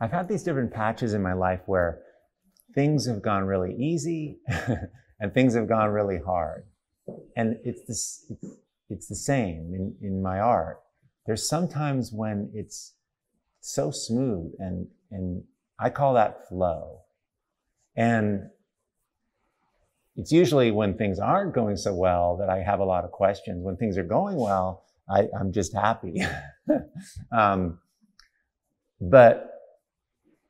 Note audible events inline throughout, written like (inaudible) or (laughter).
I've had these different patches in my life where things have gone really easy (laughs) and things have gone really hard. And it's this, it's, it's the same in, in my art. There's sometimes when it's so smooth and, and I call that flow. And it's usually when things aren't going so well that I have a lot of questions. When things are going well, I, am just happy. (laughs) um, but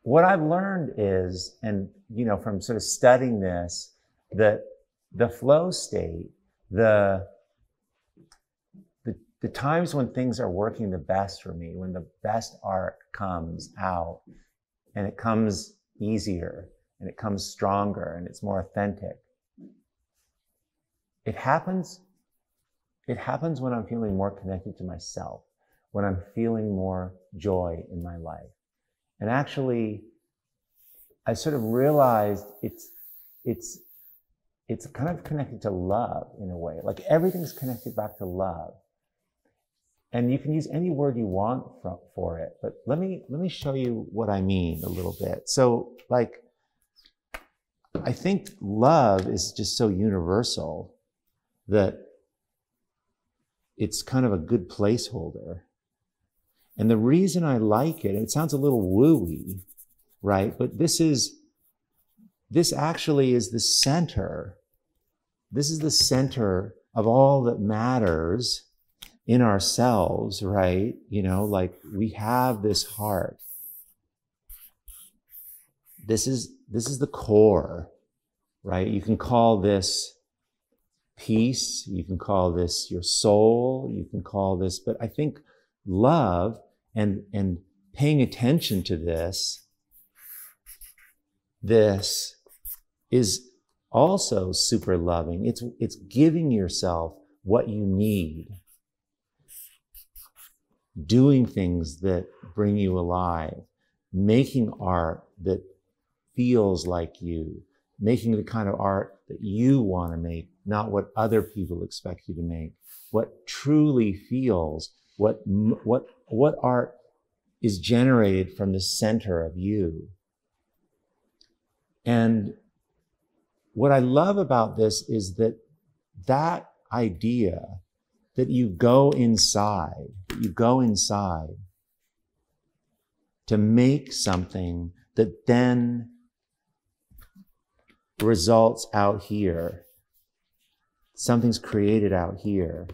what I've learned is, and you know, from sort of studying this, that the flow state, the the, the times when things are working the best for me, when the best art comes out, and it comes easier, and it comes stronger, and it's more authentic. It happens. It happens when I'm feeling more connected to myself, when I'm feeling more joy in my life and actually, I sort of realized it's, it's, it's kind of connected to love in a way. Like everything's connected back to love. And you can use any word you want for, for it, but let me, let me show you what I mean a little bit. So like, I think love is just so universal that it's kind of a good placeholder. And the reason I like it, it sounds a little wooey, right? But this is, this actually is the center. This is the center of all that matters in ourselves, right? You know, like we have this heart. This is, this is the core, right? You can call this peace. You can call this your soul. You can call this, but I think love and, and paying attention to this, this is also super loving. It's, it's giving yourself what you need, doing things that bring you alive, making art that feels like you, making the kind of art that you want to make, not what other people expect you to make, what truly feels what, what, what art is generated from the center of you. And what I love about this is that that idea that you go inside, you go inside to make something that then results out here. Something's created out here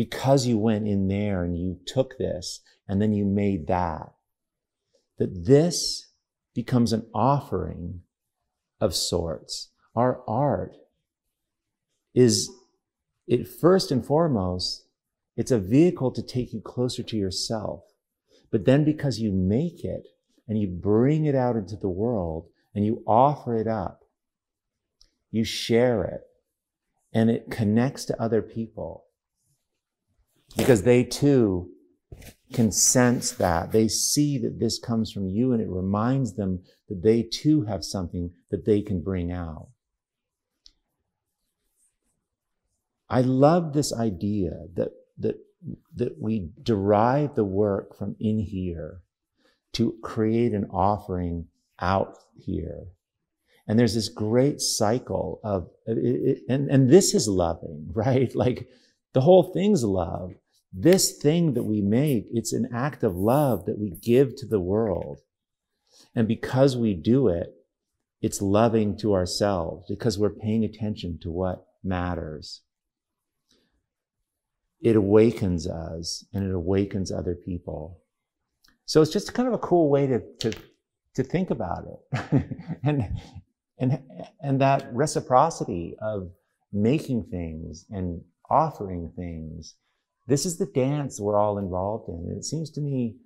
because you went in there and you took this and then you made that, that this becomes an offering of sorts. Our art is, it first and foremost, it's a vehicle to take you closer to yourself. But then because you make it and you bring it out into the world and you offer it up, you share it and it connects to other people because they too can sense that. They see that this comes from you and it reminds them that they too have something that they can bring out. I love this idea that, that, that we derive the work from in here to create an offering out here. And there's this great cycle of, and, and this is loving, (laughs) right? Like the whole thing's love. This thing that we make, it's an act of love that we give to the world. And because we do it, it's loving to ourselves because we're paying attention to what matters. It awakens us and it awakens other people. So it's just kind of a cool way to, to, to think about it. (laughs) and, and, and that reciprocity of making things and offering things this is the dance we're all involved in. And it seems to me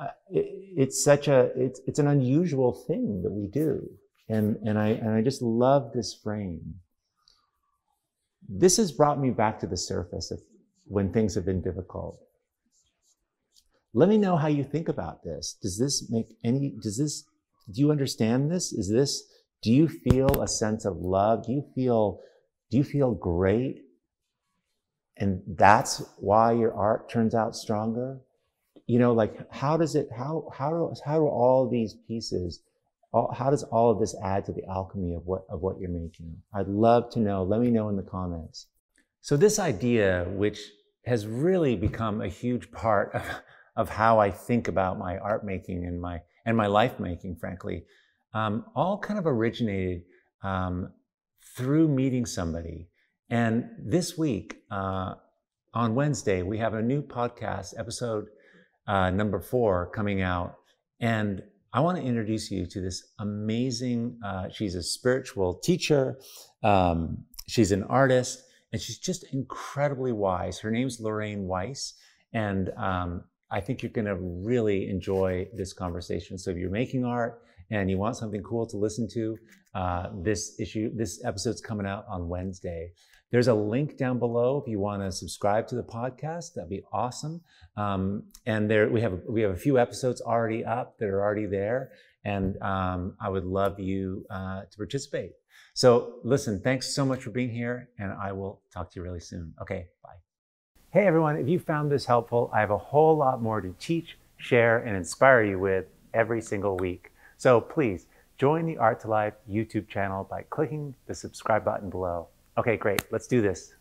uh, it, it's such a, it's, it's an unusual thing that we do. And, and I, and I just love this frame. This has brought me back to the surface of when things have been difficult. Let me know how you think about this. Does this make any, does this, do you understand this? Is this, do you feel a sense of love? Do you feel, do you feel great and that's why your art turns out stronger? you know, like how does it, how, how how do all these pieces, all, how does all of this add to the alchemy of what, of what you're making? I'd love to know. Let me know in the comments. So this idea, which has really become a huge part of, of how I think about my art making and my, and my life making, frankly, um, all kind of originated um, through meeting somebody. And this week, uh, on Wednesday, we have a new podcast, episode uh, number four, coming out. And I want to introduce you to this amazing, uh, she's a spiritual teacher, um, she's an artist, and she's just incredibly wise. Her name's Lorraine Weiss. And um, I think you're going to really enjoy this conversation. So if you're making art and you want something cool to listen to, uh, this issue, this episode's coming out on Wednesday. There's a link down below if you want to subscribe to the podcast. That'd be awesome. Um, and there we have we have a few episodes already up that are already there, and um, I would love you uh, to participate. So listen, thanks so much for being here, and I will talk to you really soon. Okay, bye. Hey everyone, if you found this helpful, I have a whole lot more to teach, share, and inspire you with every single week. So please join the Art2Life YouTube channel by clicking the subscribe button below. Okay, great. Let's do this.